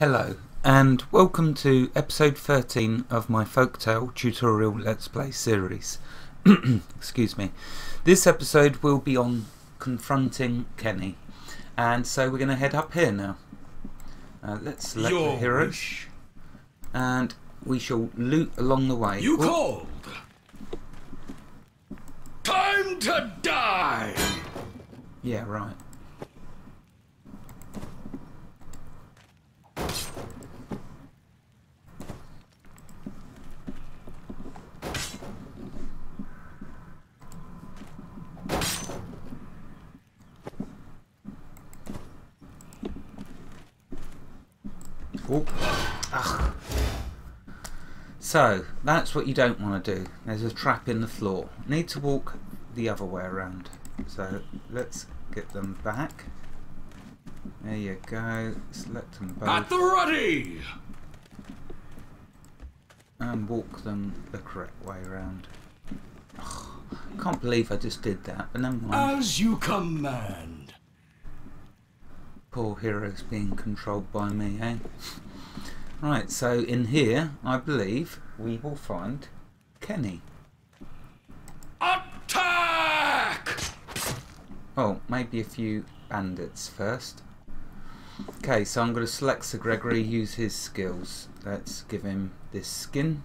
Hello and welcome to episode 13 of my Folk Tale tutorial let's play series. Excuse me. This episode will be on confronting Kenny and so we're going to head up here now. Uh, let's select Your the hero wish. and we shall loot along the way. You Oh, called. Time to die. Yeah, right. Oh. Ugh. So, that's what you don't want to do. There's a trap in the floor. Need to walk the other way around. So, let's get them back. There you go. Select them At the ready. and walk them the correct way around. Can't believe I just did that, but never mind. As you command. Poor hero's being controlled by me, eh? Right, so in here, I believe we will find Kenny. Attack! Oh, maybe a few bandits first. Okay, so I'm going to select Sir Gregory, use his skills. Let's give him this skin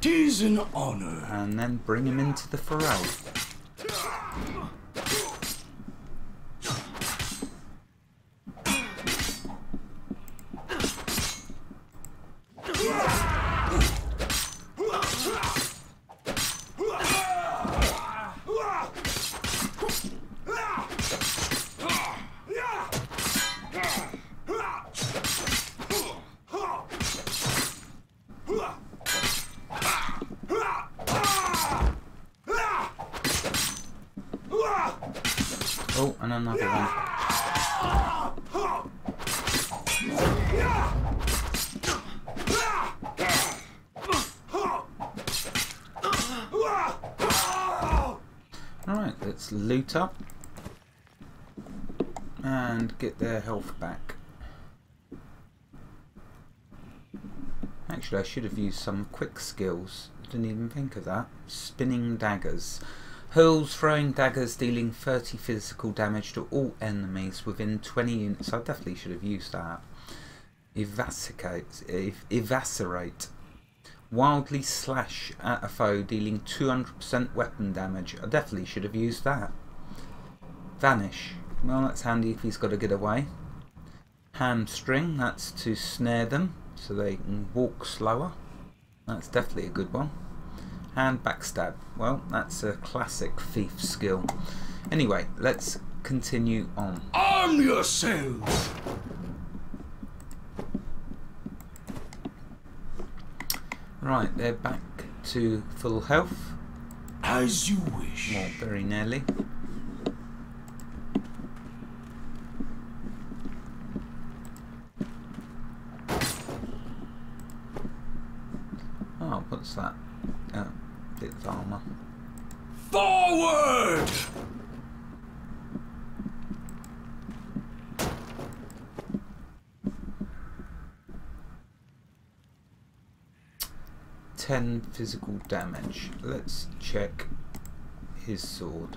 Tis an honor. and then bring him into the foray. Let's loot up and get their health back. Actually, I should have used some quick skills. Didn't even think of that. Spinning daggers. Hurls throwing daggers dealing 30 physical damage to all enemies within 20 units. I definitely should have used that. Evacuate. ev- Eviscerate. Wildly slash at a foe dealing 200% weapon damage. I definitely should have used that. Vanish. Well, that's handy if he's got to get away. Hamstring. That's to snare them so they can walk slower. That's definitely a good one. Hand backstab. Well, that's a classic thief skill. Anyway, let's continue on. Arm yourselves. Right, they're back to full health. As you wish. Well, very nearly. Oh, what's that? Oh, bit of armour. Forward! Ten physical damage. Let's check his sword.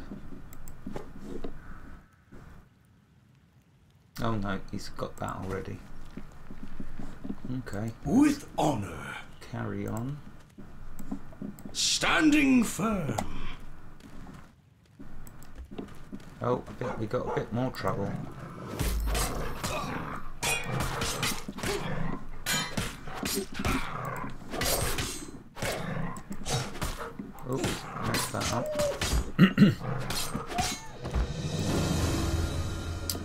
Oh no, he's got that already. Okay, With honor. carry on. Standing firm. Oh, I bet we got a bit more trouble.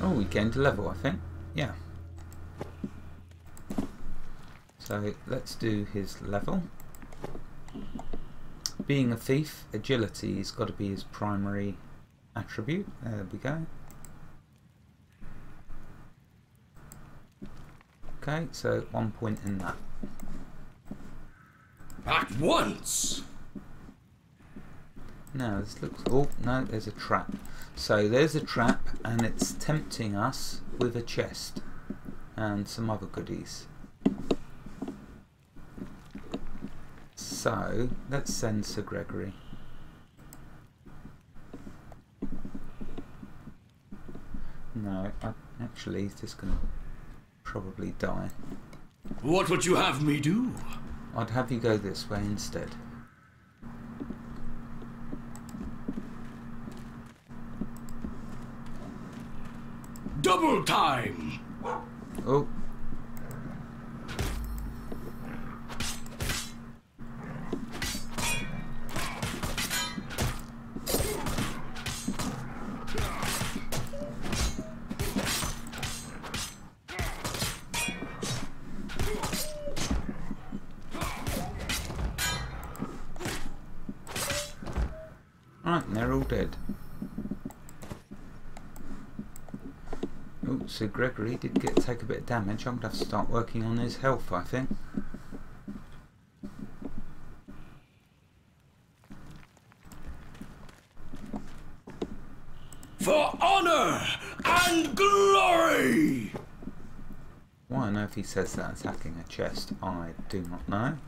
Oh, we gained a level, I think. Yeah. So let's do his level. Being a thief, agility has got to be his primary attribute. There we go. Okay, so one point in that. At once. No, this looks. Oh no, there's a trap. So there's a trap, and it's tempting us with a chest. and some other goodies. So, let's send Sir Gregory. No, I, actually, he's just going to probably die. What would you have me do? I'd have you go this way instead. Time! Oh, Right, and they're all dead. Gregory did get take a bit of damage. I'm gonna have to start working on his health, I think. For honor and glory! Why on earth he says that attacking a chest, I do not know.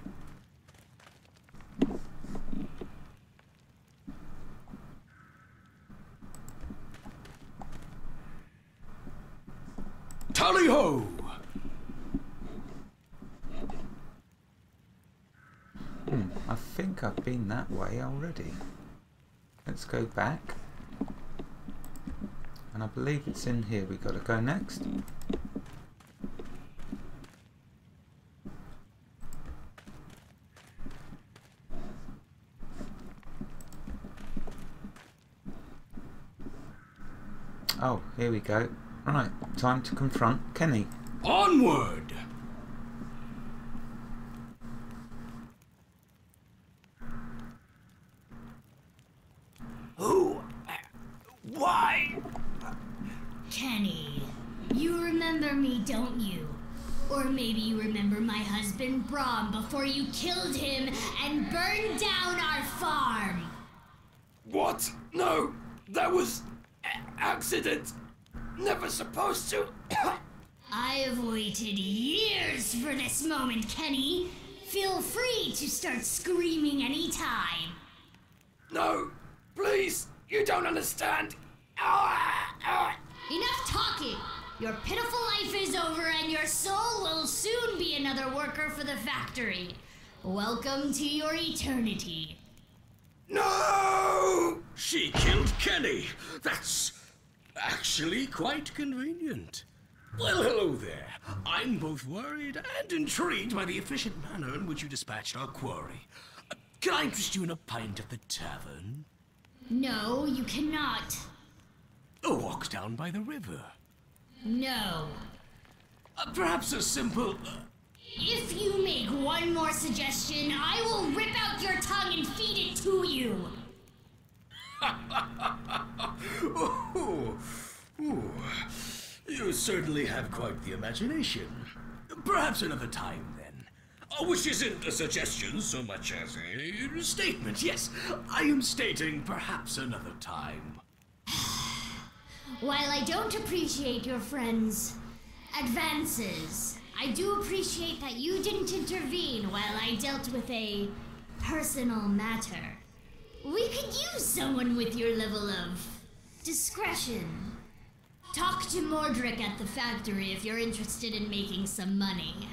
Ho! Hmm, I think I've been that way already. Let's go back. And I believe it's in here we gotta go next. Oh, here we go. Right, time to confront Kenny. Onward! Who? Uh, why? Kenny, you remember me, don't you? Or maybe you remember my husband Brom before you killed him and burned down our farm. What? No, that was a- accident. Never supposed to. I have waited years for this moment, Kenny. Feel free to start screaming anytime. no, please, you don't understand. Enough talking! Your pitiful life is over and your soul will soon be another worker for the factory. Welcome to your eternity. No! She killed Kenny. That's actually quite convenient. Well, hello there. I'm both worried and intrigued by the efficient manner in which you dispatched our quarry. Uh, Can I interest you in a pint at the tavern? No, you cannot. A walk down by the river? No. Uh, perhaps a simple. Uh, If you make one more suggestion, I will rip out your tongue and feed it to you. Oh, oh, you certainly have quite the imagination. Perhaps another time, then. Uh, which isn't a suggestion so much as a statement. Yes, I am stating perhaps another time. While I don't appreciate your friend's advances, I do appreciate that you didn't intervene while I dealt with a personal matter. We could use someone with your level of discretion. Talk to Mordrick at the factory if you're interested in making some money.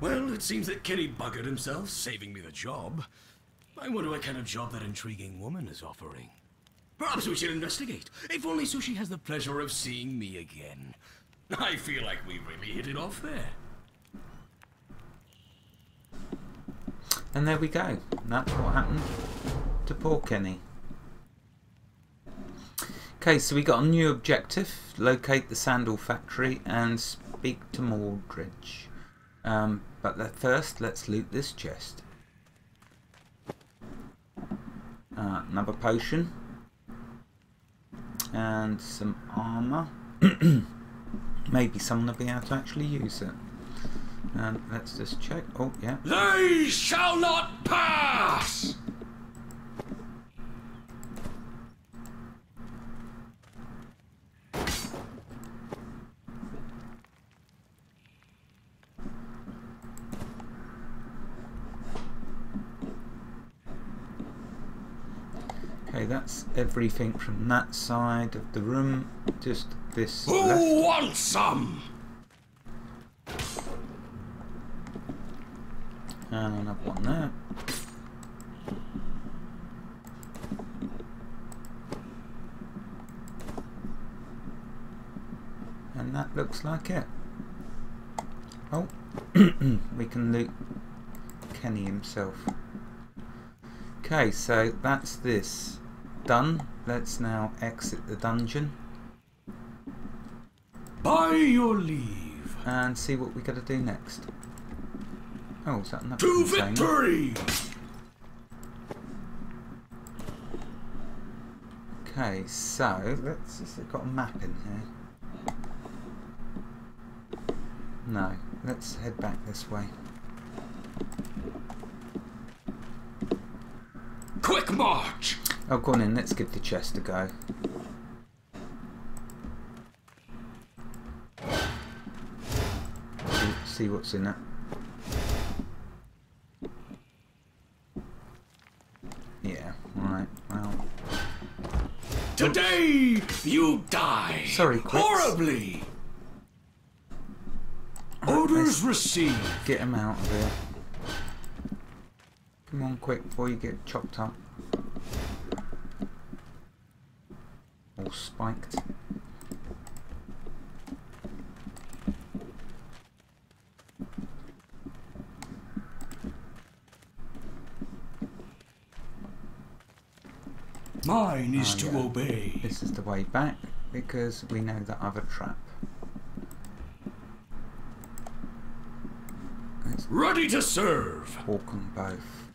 Well, it seems that Kenny buggered himself, saving me the job. I wonder what kind of job that intriguing woman is offering. Perhaps we should investigate, if only so she has the pleasure of seeing me again. I feel like we really hit it off there. And there we go. That's what happened to poor Kenny. Okay, so we got a new objective. Locate the sandal factory and speak to Mordridge. Um, but first, let's loot this chest. Uh, another potion. And some armour. Maybe someone will be able to actually use it. And let's just check. Oh, yeah. They shall not pass! Okay, that's everything from that side of the room. Just this. Who left. wants some? And another one there. And that looks like it. Oh, we can loot Kenny himself. Okay, so that's this done. Let's now exit the dungeon By your leave. and see what we got to do next. Oh, is that another To victory! Okay, so let's just I've got a map in here. No, let's head back this way. Quick march! Oh, go on in, let's give the chest a go. See, see what's in it. Yeah, right, well. You die. Sorry, Quicks. Horribly. Orders received. Get him out of here. Come on, quick, before you get chopped up. Or spiked. Mine is Ah, to yeah. obey. This is the way back because we know the other trap. Let's Ready to serve. walk on both.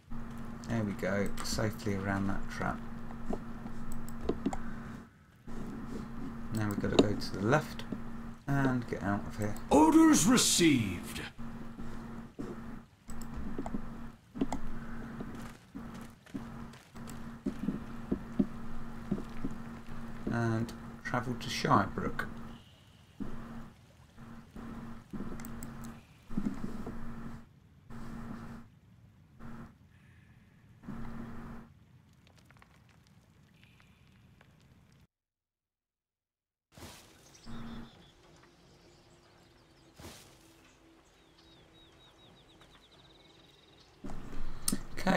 There we go, safely around that trap. Now we've got to go to the left and get out of here. Orders received. And travel to Shirebrook.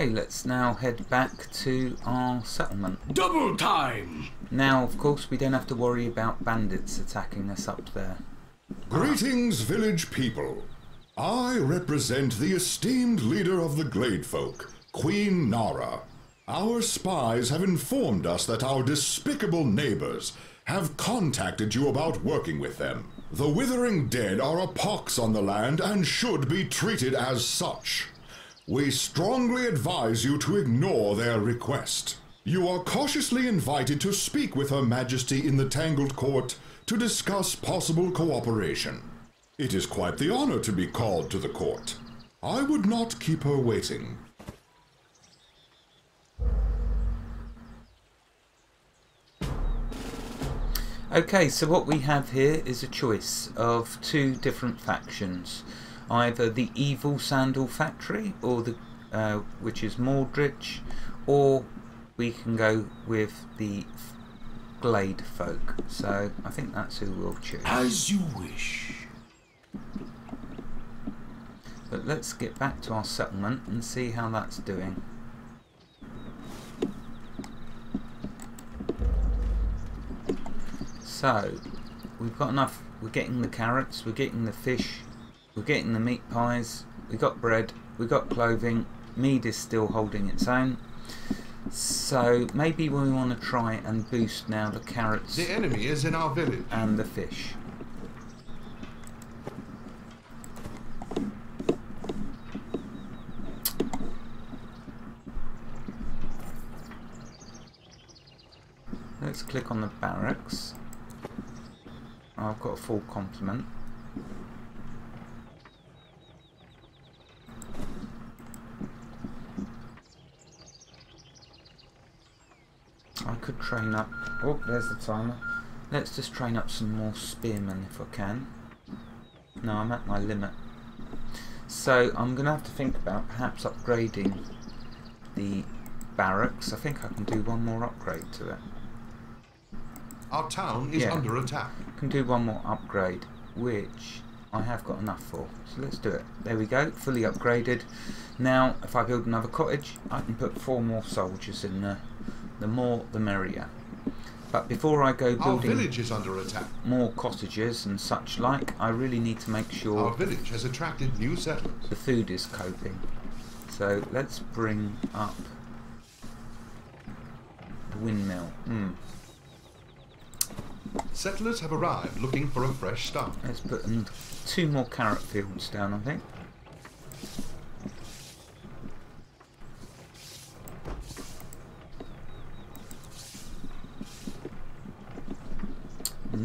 Okay, let's now head back to our settlement. Double time. Now, of course, we don't have to worry about bandits attacking us up there. Greetings, village people. I represent the esteemed leader of the Glade Folk, Queen Nara. Our spies have informed us that our despicable neighbors have contacted you about working with them. The withering dead are a pox on the land and should be treated as such. We strongly advise you to ignore their request. You are cautiously invited to speak with Her Majesty in the Tangled Court to discuss possible cooperation. It is quite the honor to be called to the court. I would not keep her waiting. Okay, so what we have here is a choice of two different factions. Either the evil sandal factory, or the uh, which is Mordrich, or we can go with the Glade folk. So I think that's who we'll choose. As you wish. But let's get back to our settlement and see how that's doing. So, we've got enough. We're getting the carrots, we're getting the fish, we're getting the meat pies, we got bread, we got clothing. Mead is still holding its own. So, maybe we want to try and boost now the carrots The enemy is in our village. and the fish. Let's click on the barracks. I've got a full complement. I could train up. Oh, there's the timer. Let's just train up some more spearmen if I can. No, I'm at my limit. So I'm going to have to think about perhaps upgrading the barracks. I think I can do one more upgrade to it. Our town is Yeah. under attack. can do one more upgrade, which I have got enough for. So let's do it. There we go, fully upgraded. Now, if I build another cottage, I can put four more soldiers in there. The more, the merrier. But before I go Our building village is under attack. more cottages and such like, I really need to make sure Our village has attracted new settlers. the food is coping. So let's bring up the windmill. Hmm. Settlers have arrived looking for a fresh start. Let's put two more carrot fields down, I think.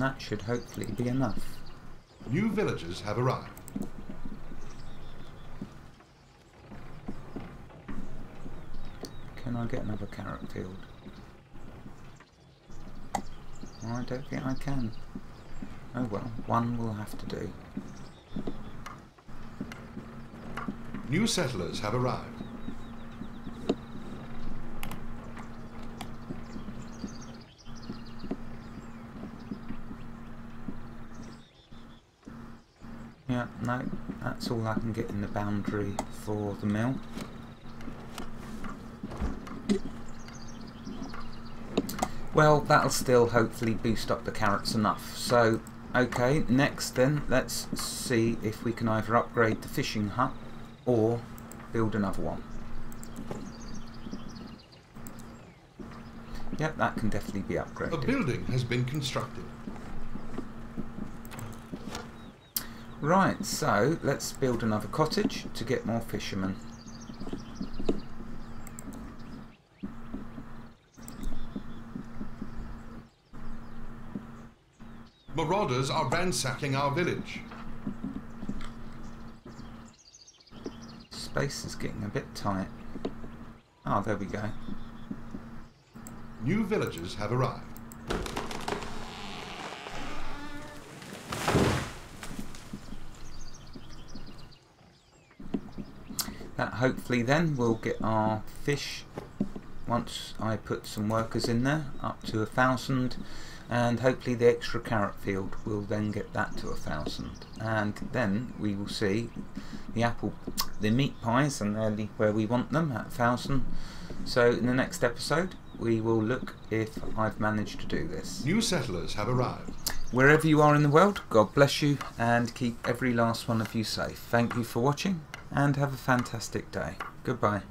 That should hopefully be enough. New villagers have arrived. Can I get another carrot field? I don't think I can. Oh well, one will have to do. New settlers have arrived. Yeah, no, that's all I can get in the boundary for the mill. Well, that'll still hopefully boost up the carrots enough. So, okay, next then, let's see if we can either upgrade the fishing hut or build another one. Yep, that can definitely be upgraded. A building has been constructed. Right, so let's build another cottage to get more fishermen. Marauders are ransacking our village. Space is getting a bit tight. Oh, there we go. New villagers have arrived. That hopefully then will get our fish once I put some workers in there up to a thousand and hopefully the extra carrot field will then get that to a thousand. And then we will see the apple the meat pies and nearly where we want them at a thousand. So in the next episode we will look if I've managed to do this. New settlers have arrived. wherever you are in the world God bless you and keep every last one of you safe. Thank you for watching and have a fantastic day. Goodbye